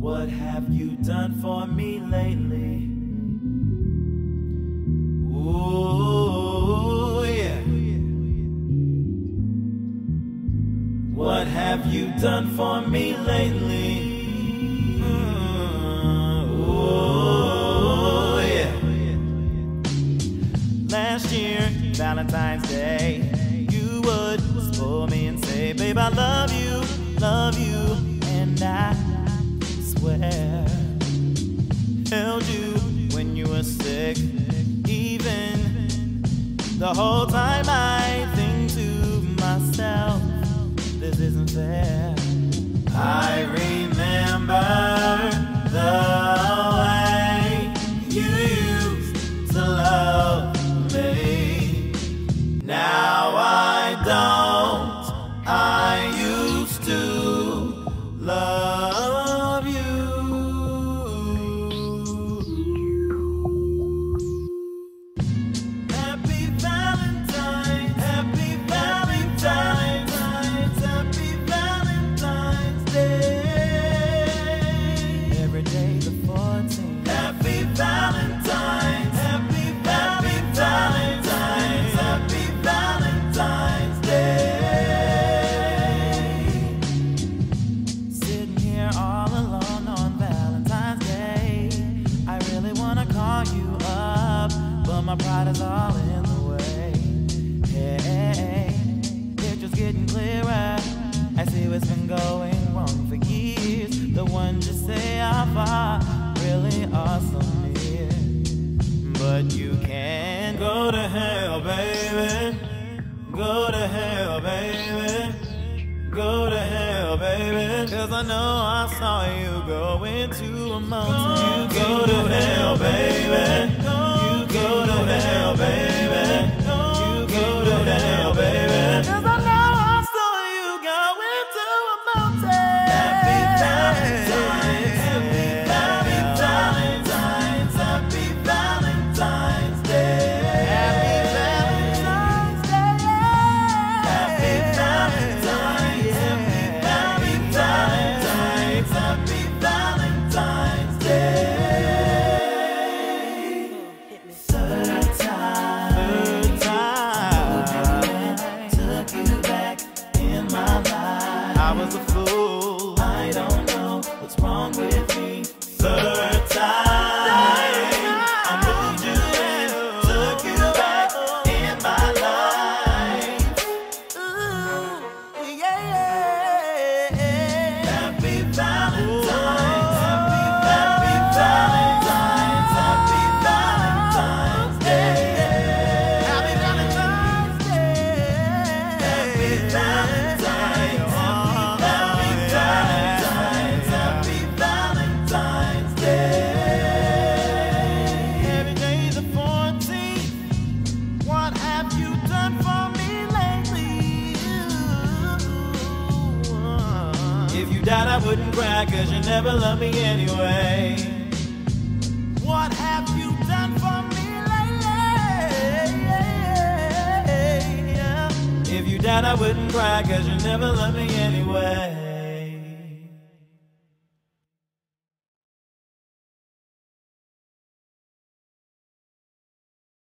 What have you done for me lately? Ooh, yeah. What have you done for me lately? Ooh, yeah. Last year, Valentine's Day, you would spoil me and say, Babe, I love you, the whole time I think to myself, this isn't fair. I remember the way you used to love my pride is all in the way. Hey, picture's getting clearer. I see what's been going wrong for years. The ones you say are far really are so near. But you can go to hell, baby. Go to hell, baby. Go to hell, baby. Cause I know I saw you go into a mountain. Wouldn't cry, cause you never loved me anyway. What have you done for me lately? If you died, I wouldn't cry, cause you never loved me anyway.